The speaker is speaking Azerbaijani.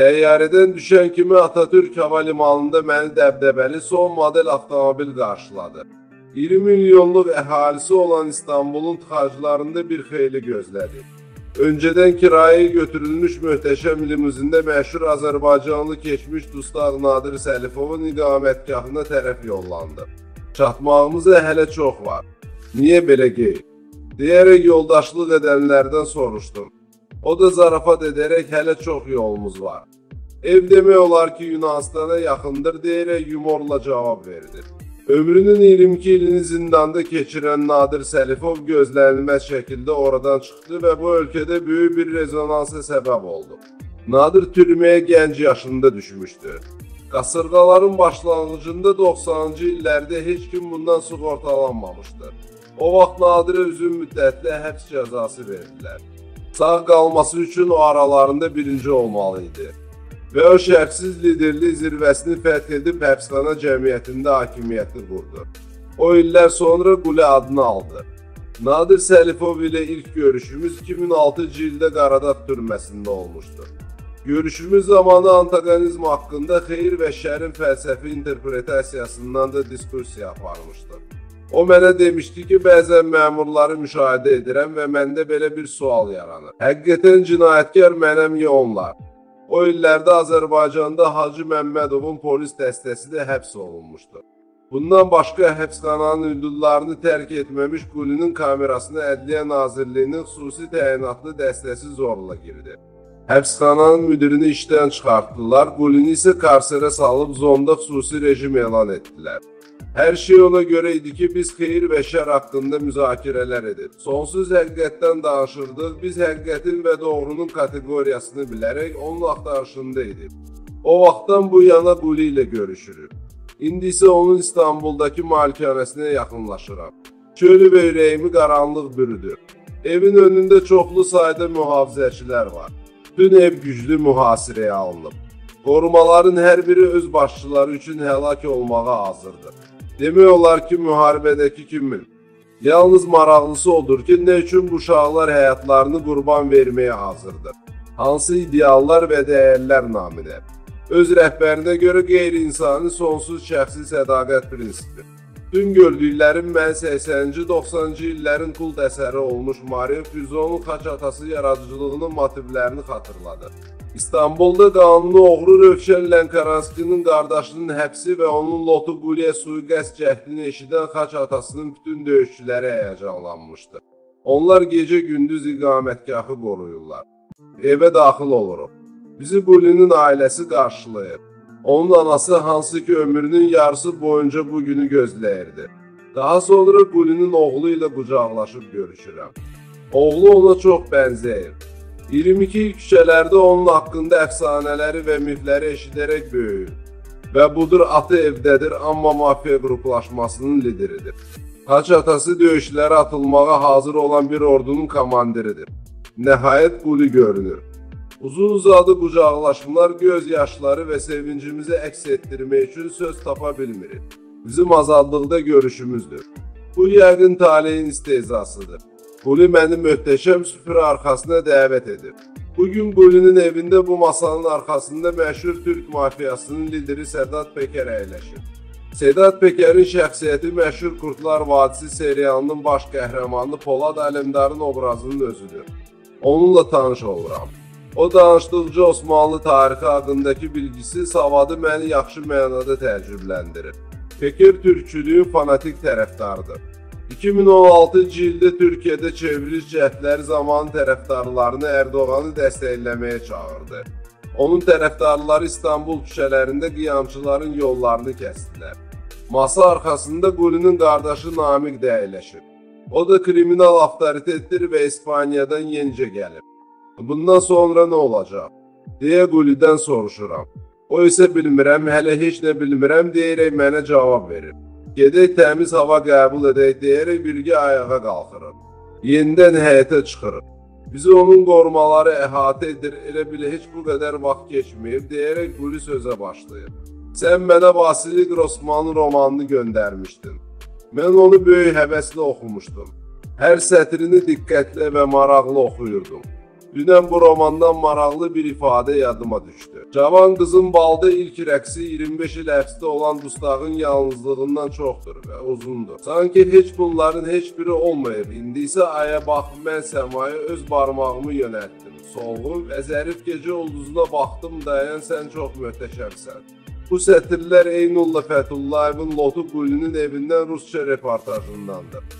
Təyyarədən düşən kimi Atatürk hava limanında məni dəbdəbəli son model avtomobil qarşıladı. 20 milyonluq əhalisi olan İstanbulun tıxaclarında bir xeyli gözlədi. Öncədən kirayəyə götürülmüş möhtəşəm limuzində məşhur Azərbaycanlı keçmiş dustaq Nadir Səlifovun iqamətgahına tərəf yollandı. Çatmağımıza hələ çox var. Niyə belə qeyd? Deyərək yoldaşlıq edənlərdən soruşdum. O da zarafat edərək hələ çox yolumuz var. Ev demək olar ki, Yunanistana yaxındır deyərək yumorla cavab verdi. Ömrünün 22 ilini zindanda keçirən Nadir Səlifov gözlənilməz şəkildə oradan çıxdı və bu ölkədə böyük bir rezonansa səbəb oldu. Nadir türməyə gənc yaşında düşmüşdü. Qasırğaların başlanğıcında 90-cı illərdə heç kim bundan sığortalanmamışdı. O vaxt Nadirə uzun müddətli həbs cəzası verdilər. Sağ qalması üçün o aralarında birinci olmalı idi və o şərtsiz liderlik zirvəsini fəth edib həbsxana cəmiyyətində hakimiyyəti qurdu. O illər sonra Quli adını aldı. Nadir Səlifov ilə ilk görüşümüz 2006-cı ildə Qaradağ türməsində olmuşdu. Görüşümüz zamanı antagonizm haqqında xeyir və şərin fəlsəfi interpretasiyasından da diskussiya aparmışdıq. O mənə demişdi ki, bəzən məmurları müşahidə edirəm və məndə belə bir sual yaranır. Həqiqətən cinayətkar mənəm ya onlar? O illərdə Azərbaycanda Hacı Məmmədovun polis dəstəsi də həbs olunmuşdu. Bundan başqa həbsxananın hüdudlarını tərk etməmiş Qulinin kamerasına Ədliyyə Nazirliyinin xüsusi təyinatlı dəstəsi zorla girdi. Həbsxananın müdirini işdən çıxartdılar, Qulini isə karsərə salıb zonda xüsusi rejim elan etdilər. Hər şey ona görə idi ki, biz xeyir və şər haqqında müzakirələr edir. Sonsuz həqiqətdən danışırdıq. Biz həqiqətin və doğrunun kateqoriyasını bilərək onun axtarışında idik. O vaxtdan bu yana Quli ilə görüşürük. İndi isə onun İstanbuldakı malikanəsinə yaxınlaşıram. Çölü və ürəyimi qaranlıq bürüdür. Evin önündə çoxlu sayda mühafizəçilər var. Bütün ev güclü mühasirəyə alınıb. Qorumaların hər biri öz başçıları üçün həlak olmağa hazırdır. Demək olar ki, müharibədəki kimi. Yalnız maraqlısı odur ki, nə üçün bu uşaqlar həyatlarını qurban verməyə hazırdır? Hansı ideallar və dəyərlər naminə? Öz rəhbərinə görə qeyri-insani sonsuz şəxsi sədaqət prinsipi. Dün gördüklərim mən 80-ci, 90-cı illərin kult əsəri olmuş Mario Puzo'nun xaç atası yaradıcılığının motivlərini xatırladı. İstanbulda qanuni oğru Rövşən Lənkaranskinin qardaşının həbsi və onun Lotu Quliyə sui-qəsd cəhdini eşidən xaç atasının bütün döyüşçüləri həyəcanlanmışdı. Onlar gecə-gündüz iqamətgahı qoruyurlar. Evə daxil oluruq. Bizi Qulinin ailəsi qarşılayır. Onun anası hansı ki ömrünün yarısı boyunca bu günü gözləyirdi. Daha sonra Qulinin oğlu ilə qucaqlaşıb görüşürəm. Oğlu ona çox bənzəyir. 22 il küçələrdə onun haqqında əfsanələri və mifləri eşidərək böyüyür. Və budur atı evdədir, amma mafiya qruplaşmasının lideridir. Haç atası döyüşlərə atılmağa hazır olan bir ordunun komandiridir. Nəhayət quli görünür. Uzun uzadı qucaqlaşmalar, göz yaşları və sevincimizi əks etdirmək üçün söz tapa bilmirik. Bizim azadlıqda görüşümüzdür. Bu yəqin taleyin istehzasıdır. Quli məni möhtəşəm süfrə arxasına dəvət edir. Bugün Qulinin evində bu masanın arxasında məşhur türk mafiyasının lideri Sədat Pəkər əyləşir. Sedat Pəkərin şəxsiyyəti məşhur Qurtlar Vadisi serialının baş qəhrəmanı Polad Aləmdarın obrazının özüdür. Onunla tanış oluram. O danışdıqca Osmanlı tarixi haqqındakı bilgisi, savadı məni yaxşı mənada təəccübləndirir. Pəkər türkçülüyün fanatik tərəfdarıdır. 2016-cı ildə Türkiyədə çevriliş cəhdləri zamanı tərəfdarlarını Ərdoğanı dəstəkləməyə çağırdı. Onun tərəfdarları İstanbul küçələrində qiyamçıların yollarını kəsdilər. Masa arxasında Qulinin qardaşı Namiq də əyləşib. O da kriminal avtoritetdir və İspaniyadan yenicə gəlib. Bundan sonra nə olacaq? deyə Qulidən soruşuram. O isə bilmirəm, hələ heç nə bilmirəm deyərək mənə cavab verir. Gedək təmiz hava qəbul edək deyərək birgə ayağa qalxırıq. Yenidən həyətə çıxırıq. Bizi onun qorumaları əhatə edir, elə bilə heç bu qədər vaxt keçməyib deyərək Quli sözə başlayır. Sən mənə Vasili Grossmanın romanını göndərmişdin. Mən onu böyük həvəslə oxumuşdum. Hər sətrini diqqətlə və maraqlı oxuyurdum. Dünən bu romandan maraqlı bir ifadə yadıma düşdü. Cavan qızın balda ilk rəqsi 25 il həbsdə olan dustağın yalnızlığından çoxdur və uzundur. Sanki heç bunların heç biri olmayıb. İndi isə aya baxıb mən səmaya öz barmağımı yönəltdim. Solğun və zərif gecə ulduzuna baxdım dayan sən çox möhtəşəmsən. Bu sətirlər Eynulla Fətullayevin Lotu Qulinin evindən rusca reportajındandır.